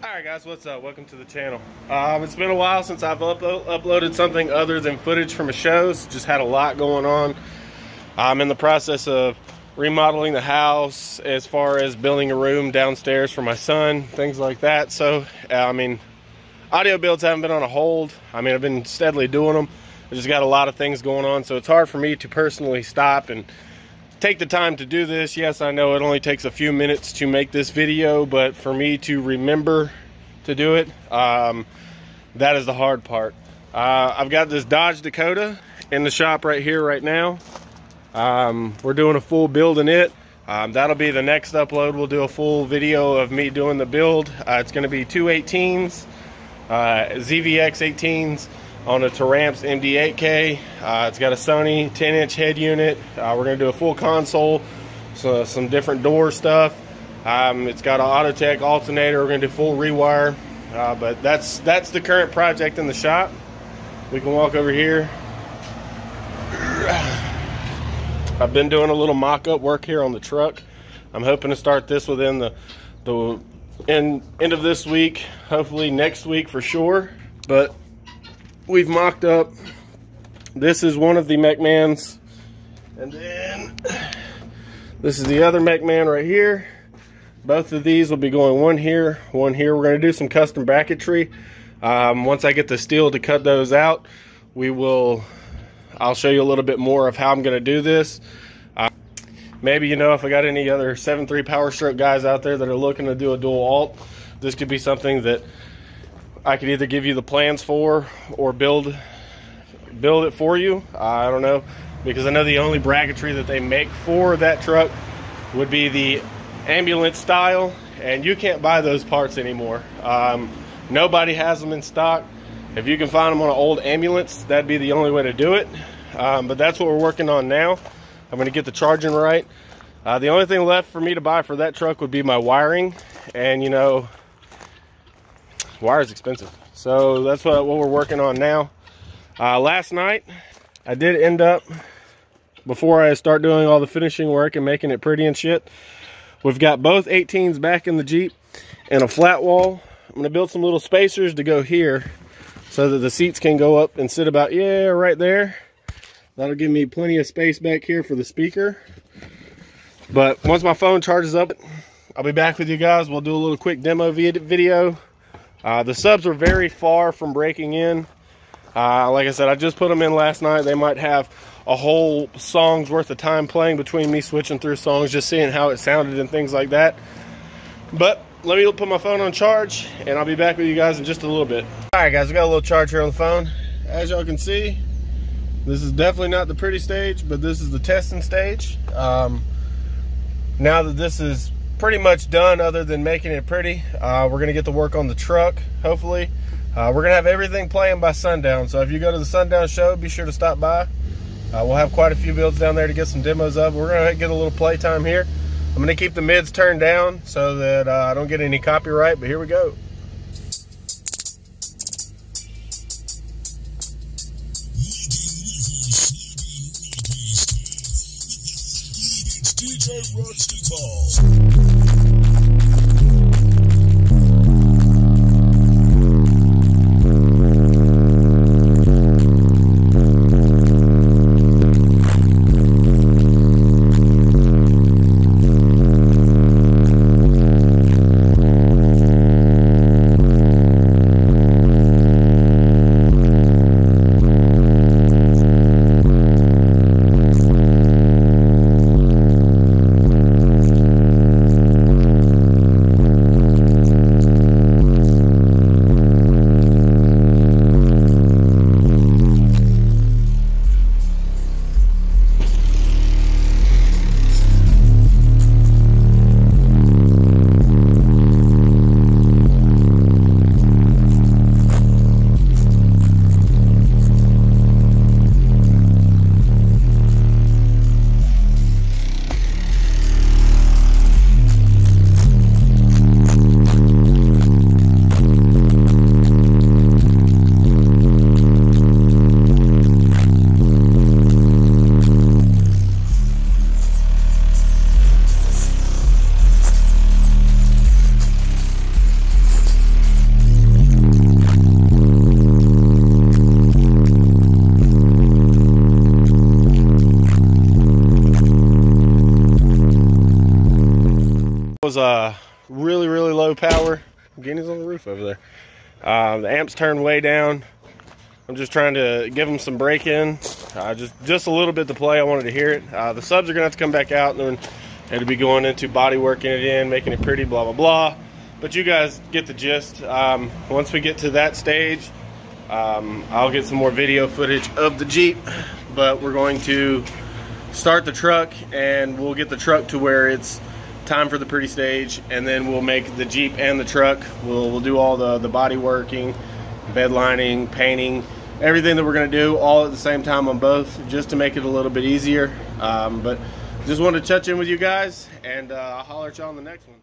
Alright guys, what's up? Welcome to the channel. Um, it's been a while since I've uplo uploaded something other than footage from a shows. Just had a lot going on. I'm in the process of remodeling the house as far as building a room downstairs for my son, things like that. So, uh, I mean, audio builds haven't been on a hold. I mean, I've been steadily doing them. I just got a lot of things going on, so it's hard for me to personally stop and take the time to do this. Yes, I know it only takes a few minutes to make this video, but for me to remember to do it, um, that is the hard part. Uh, I've got this Dodge Dakota in the shop right here right now. Um, we're doing a full build in it. Um, that'll be the next upload. We'll do a full video of me doing the build. Uh, it's going to be two 18s, uh, ZVX 18s on a Taramps MD8K. Uh, it's got a Sony 10 inch head unit. Uh, we're to do a full console, so some different door stuff. Um, it's got an Autotech alternator. We're to do full rewire. Uh, but that's that's the current project in the shop. We can walk over here. I've been doing a little mock-up work here on the truck. I'm hoping to start this within the the end, end of this week, hopefully next week for sure. But we've mocked up. This is one of the MechMans. And then this is the other MechMan right here. Both of these will be going one here, one here. We're going to do some custom bracketry. Um, once I get the steel to cut those out, we will, I'll show you a little bit more of how I'm going to do this. Uh, maybe, you know, if I got any other 7.3 Power Stroke guys out there that are looking to do a dual alt, this could be something that I could either give you the plans for or build build it for you. I don't know because I know the only bracketry that they make for that truck would be the ambulance style and you can't buy those parts anymore. Um, nobody has them in stock. If you can find them on an old ambulance, that'd be the only way to do it. Um, but that's what we're working on now. I'm going to get the charging right. Uh, the only thing left for me to buy for that truck would be my wiring. And, you know, wire is expensive. So that's what, what we're working on now. Uh, last night, I did end up, before I start doing all the finishing work and making it pretty and shit, we've got both 18s back in the Jeep and a flat wall. I'm gonna build some little spacers to go here so that the seats can go up and sit about, yeah, right there. That'll give me plenty of space back here for the speaker. But once my phone charges up, I'll be back with you guys. We'll do a little quick demo video uh, the subs are very far from breaking in. Uh, like I said, I just put them in last night. They might have a whole song's worth of time playing between me switching through songs, just seeing how it sounded and things like that. But let me put my phone on charge, and I'll be back with you guys in just a little bit. All right, guys, we got a little charge here on the phone. As y'all can see, this is definitely not the pretty stage, but this is the testing stage. Um, now that this is pretty much done other than making it pretty. Uh, we're going to get to work on the truck, hopefully. Uh, we're going to have everything playing by sundown. So if you go to the sundown show, be sure to stop by. Uh, we'll have quite a few builds down there to get some demos of. We're going to get a little playtime here. I'm going to keep the mids turned down so that uh, I don't get any copyright, but here we go. DJ Rusty was uh, really, really low power. Guinea's on the roof over there. Uh, the amps turned way down. I'm just trying to give them some break in. Uh, just, just a little bit to play. I wanted to hear it. Uh, the subs are going to have to come back out and then it'll be going into body working it in, making it pretty, blah, blah, blah. But you guys get the gist. Um, once we get to that stage, um, I'll get some more video footage of the Jeep. But we're going to start the truck and we'll get the truck to where it's time for the pretty stage and then we'll make the Jeep and the truck. We'll, we'll do all the, the body working, bed lining, painting, everything that we're gonna do all at the same time on both just to make it a little bit easier. Um, but just wanted to touch in with you guys and uh, I'll holler at you on the next one.